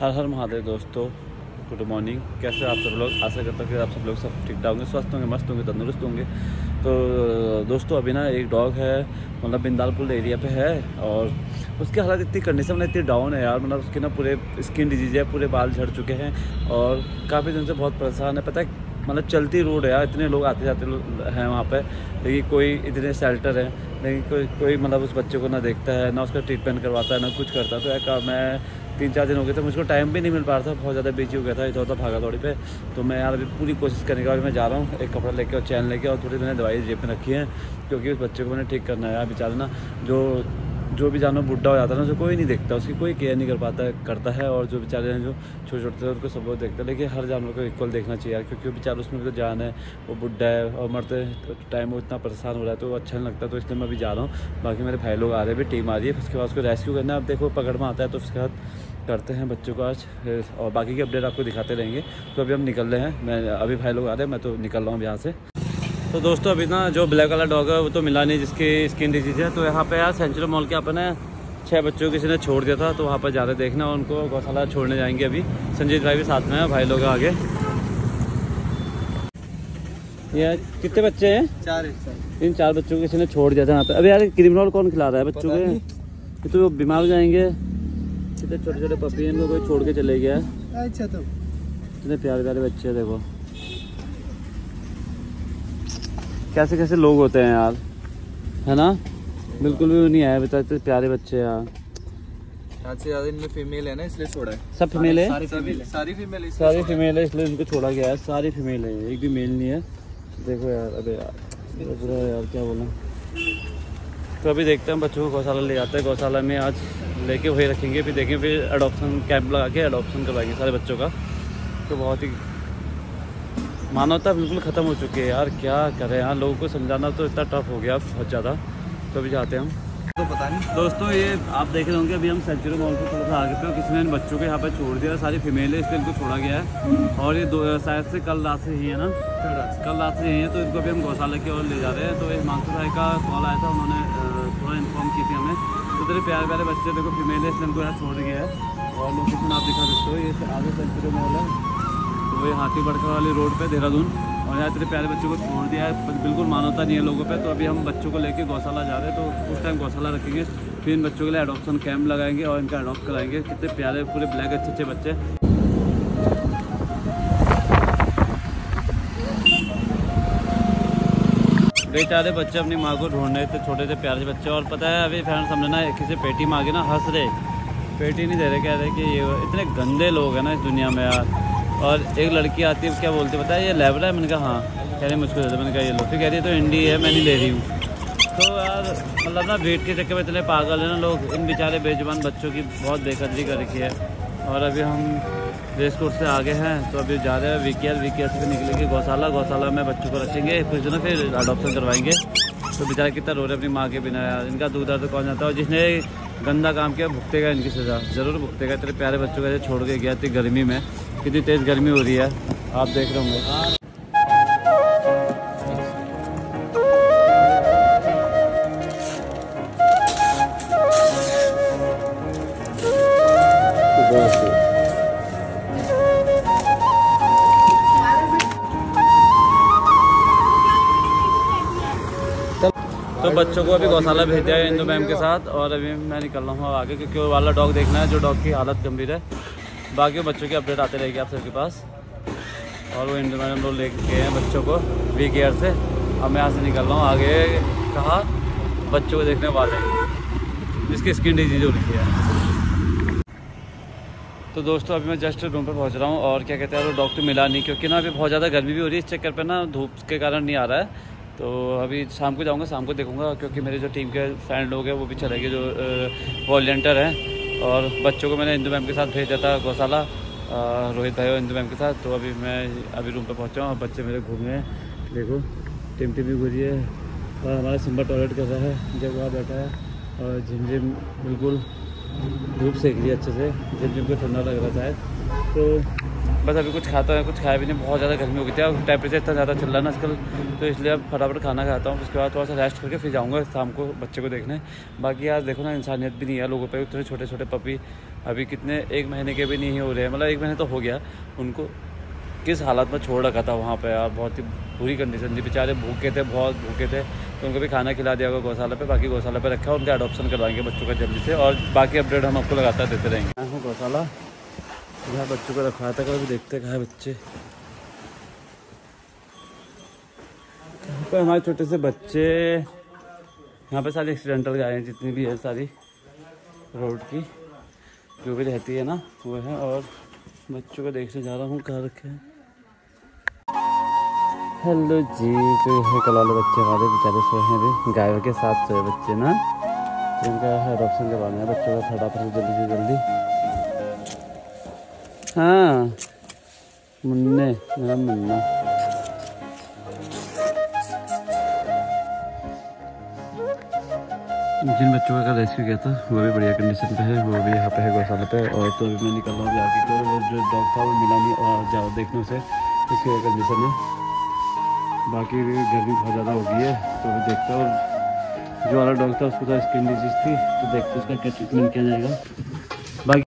हर हर महादेव दोस्तों good morning कैसे आप सब लोग? आशा करता हूँ कि आप सब लोग सब ठीक ठाक होंगे, स्वस्थ होंगे, मस्त होंगे, तंदुरुस्त होंगे। तो दोस्तों, अभी ना एक डॉग है मतलब बिंदालपुर एरिया पे है और उसकी हालत इतनी कंडीशन में इतनी डाउन है यार मतलब उसके ना पूरे स्किन डिज़ीज़ है, पूरे बाल झड़ चुके हैं और काफ़ी दिन से बहुत परेशान है। पता है मतलब चलती रोड है यार, इतने लोग आते जाते हैं वहाँ पर लेकिन कोई इतने सेल्टर है, लेकिन कोई कोई मतलब उस बच्चे को ना देखता है, ना उसका ट्रीटमेंट करवाता है, ना कुछ करता तो यार मैं तीन चार दिन हो गए थे, मुझको टाइम भी नहीं मिल पा रहा था, बहुत ज़्यादा बिज़ी हो गया था इधर उधर भागा दौड़ी पे। तो मैं यार अभी पूरी कोशिश करने के बाद मैं जा रहा हूँ, एक कपड़ा लेके और चैन लेके और थोड़ी मैंने दवाई जेब में रखी है, क्योंकि उस बच्चे को मैंने ठीक करना है। यार बेचारा ना जो जो भी जानवर बुढ़ा हो जाता है ना, उसे कोई नहीं देखता, उसकी कोई केयर नहीं कर पाता, करता है और जो बेचारे हैं जो छोटे छोटे थे, उनको सब लोग देखते हैं। लेकिन हर जानवर को इक्वल देखना चाहिए यार, क्योंकि बेचारे, उसमें भी तो जान है, वो बुढ़ा है और मरते टाइम वो इतना परेशान हो रहा है तो अच्छा नहीं लगता तो इसलिए मैं अभी जा रहा हूँ। बाकी मेरे भाई लोग आ रहे हैं टीम आ रही है, उसके बाद उसको रेस्क्यू करना है। अब देखो, पकड़ में आता है तो उसके बाद करते हैं बच्चों को आज और बाकी के अपडेट आपको दिखाते रहेंगे। तो अभी हम निकल रहे हैं। मैं अभी भाई लोग आ रहे हैं मैं तो निकल रहा हूँ यहाँ से। तो दोस्तों अभी ना जो ब्लैक वाला डॉग है वो तो मिला नहीं जिसकी स्किन डिज़ीज़ है। तो यहाँ पे यार सेंचुरी मॉल के अपने छः बच्चों किसी ने छोड़ दिया था तो वहाँ पर ज़्यादा देखना उनको गौशाला छोड़ने जाएँगे अभी। संजीत भाई भी साथ में है भाई लोग आगे। यार कितने बच्चे हैं? चार इन चार बच्चों को किसी ने छोड़ दिया था यहाँ पे। अभी यार क्रिमिनल कौन खिला रहा है बच्चों के? तो बीमार हो जाएँगे। कितने छोटे छोटे पपी हैं इनको कोई छोड़ के चले गया। अच्छा तो। कितने प्यारे प्यारे बच्चे देखो। कैसे कैसे लोग होते हैं यार है ना? बिल्कुल भी नहीं आया बता इतने प्यारे बच्चे यार। से ज़्यादा इनमें फीमेल है ना इसलिए छोड़ा है। सब फीमेल है? सारी फीमेल सारी फीमेल सारी फीमेल है। इसलिए इनको छोड़ा गया है। सारी फीमेल है एक भी मेल नहीं है। देखो यार अबे यार पूरा यार क्या बोला। तो अभी देखते हैं बच्चों को गौशाला ले जाते हैं। गौशाला में आज लेके वही रखेंगे। फिर देखेंगे फिर अडोप्शन कैंप लगा के अडोप्शन करवाएँगे सारे बच्चों का। तो बहुत ही मानवता बिल्कुल ख़त्म हो चुकी है यार। क्या करें यार लोगों को समझाना तो इतना टफ हो गया बहुत ज़्यादा। तो अभी जाते हैं हम। तो पता नहीं। दोस्तों ये आप देख रहे होंगे अभी हम सेंचुरी मॉल को थोड़ा सा आगे पे किसी ने बच्चों को यहाँ पर छोड़ दिया? सारी फीमेल है इसलिए इनको छोड़ा गया है। और ये दो शायद से कल रात से ही है ना? कल रात से। यही है तो इनको भी हम गौशाला की ओर ले जा रहे हैं। तो ये हिमांशु भाई का कॉल आया था उन्होंने थोड़ा इन्फॉर्म की थी हमें। इतने प्यारे प्यारे बच्चे, देखो फीमेल है इसलिए इनको यहाँ छोड़ गया है। और लोकेशन आप दिखा सकते हो, ये आगे सेंचुरी मॉल है। तो ये हाथी बड़का वाली रोड पे, देहरादून। और यहाँ इतने प्यारे बच्चों को छोड़ दिया है बिल्कुल मानवता नहीं है लोगों पे। तो अभी हम बच्चों को लेके गौशाला जा रहे हैं तो उस टाइम गौशाला रखेंगे। फिर इन बच्चों के लिए अडोप्शन कैंप लगाएँगे और इनका एडॉप्ट कराएँगे। कितने प्यारे, पूरे ब्लैक अच्छे अच्छे बच्चे बेचारे बच्चे अपनी माँ को ढूंढ रहे थे छोटे थे प्यारे बच्चे। और पता है, अभी फ्रेंड्स हमने ना किसी पेटी मांगे ना हंस रहे पेटी नहीं दे रहे, कह रहे कि ये इतने गंदे लोग हैं ना इस दुनिया में यार। और एक लड़की आती है, क्या बोलती पता है, ये लेबरा है? मैंने कहा हाँ। कह रही मुझको दो मैंने कहा, ये लो। फिर कह रही है तो इंडी है, मैं नहीं ले रही हूँ। तो यार मतलब ना वेट के चक्कर में इतने पागल है ना लोग। इन बेचारे बेजुबान बच्चों की बहुत बेकदरी कर रखी है। और अभी हम रेस कोर्स से आगे हैं। तो अभी जा रहे हैं वीकेआर वीकेआर से निकलेंगे गौशाला। गौशाला में बच्चों को रखेंगे। कुछ दिनों फिर अडोप्शन करवाएँगे। तो बेचारे कितना रो रहे अपनी माँ के बिना यार। इनका दूध दर्द कौन जाता है? और जिसने गंदा काम किया, भुगतेगा इनकी सज़ा। ज़रूर भुगतेगा। तेरे प्यारे बच्चों को छोड़ के गया इतनी गर्मी में। कितनी तेज़ गर्मी हो रही है। आप देख रहे होंगे। तो बच्चों को अभी गौशाला भेज दिया है इंदू मैम के साथ और अभी मैं निकल रहा हूँ आगे क्योंकि वो वाला डॉग देखना है, जो डॉग की हालत गंभीर है। बाकी बच्चों की अपडेट आते रहेगी आप सबके पास। और वो इंदू मैडम लोग लेके गए हैं बच्चों को वी केयर से। अब मैं यहाँ से निकल रहा हूँ। आगे कहा, बच्चों को देखने वाले। जिसकी स्किन डिज़ीज़ हो रही है। तो दोस्तों, अभी मैं जस्ट रूम पर पहुँच रहा हूँ और क्या कहते हैं डॉक्टर मिला नहीं क्योंकि ना अभी बहुत ज़्यादा गर्मी भी हो रही है। इस चक्कर पर ना धूप के कारण नहीं आ रहा है। तो अभी शाम को जाऊँगा, शाम को देखूँगा, क्योंकि मेरे जो टीम के फ्रेंड लोग हैं, वो भी चले गए, जो वॉल्टियर हैं। और बच्चों को मैंने इंदू मैम के साथ भेज दिया था गौशाला रोहित भाई और इंदू मैम के साथ। तो अभी मैं अभी रूम पर पहुँचा हूँ बच्चे मेरे घूम रहे हैं। देखो टिम टिम भी घूरी है। और हमारा सिम्बा टॉयलेट कर रहा है? जब वहाँ बैठा है, और झिमझिम बिल्कुल धूप सेक रही अच्छे से। झिमझिम को ठंडा लग रहा है तो बस अभी कुछ खाता है, कुछ खाया भी नहीं, बहुत ज़्यादा गर्मी हो गई थी। और टेम्परेचर इतना ज़्यादा चल रहा है ना आजकल तो इसलिए अब फटाफट खाना खाता हूँ, उसके बाद थोड़ा सा रेस्ट करके फिर जाऊँगा शाम को बच्चे को देखने। बाकी आज देखो ना, इंसानियत भी नहीं है लोगों पर उतने छोटे छोटे पपी, अभी कितने एक महीने के भी नहीं हो रहे हैं मतलब एक महीने तो हो गया, उनको किस हालत में छोड़ रखा था वहाँ पर यार, बहुत ही बुरी कंडीशन थी, बेचारे भूखे थे, बहुत भूखे थे तो उनको भी खाना खिला दिया होगा गौशाला पे, बाकी गौशाला पे रखा उनका अडॉप्शन करवाएँगे बच्चों का जल्दी से, और बाकी अपडेट हम आपको लगातार देते रहेंगे। गौशाला यहाँ बच्चों को रखवाया था, कभी देखते कहा बच्चे। यहाँ पे हमारे छोटे से बच्चे, यहाँ पे सारी एक्सीडेंटल हैं जितनी भी है सारी, रोड की, जो भी रहती है ना, वो है और बच्चों को देखने जा रहा हूँ, कहाँ रखे हैं। हेलो जी तो ये है कल वाले बच्चे हमारे बेचारे सोए हैं अभी गायों के साथ सोए बच्चे ना इनका है अडॉप्शन करवाना है, बच्चों का फटाफट जल्दी से जल्दी। हाँ। मुन्ने मेरा मुन्ना। जिन बच्चों का रेस्क्यू किया था, वो भी बढ़िया कंडीशन पे है, वो भी यहाँ पे है गौशाला पे और तो अभी मैं निकल रहा हूँ जाके तो वो जो डॉग था वो मिला नहीं, और जाओ देखने उसे इसकी कंडीशन है बाकी गर्मी बहुत ज़्यादा हो गई है तो अभी देखता हूँ जो वाला डॉग था, उसको तो स्किन डिज़ीज़ थी तो देखते उसका क्या ट्रीटमेंट किया जाएगा। बाकी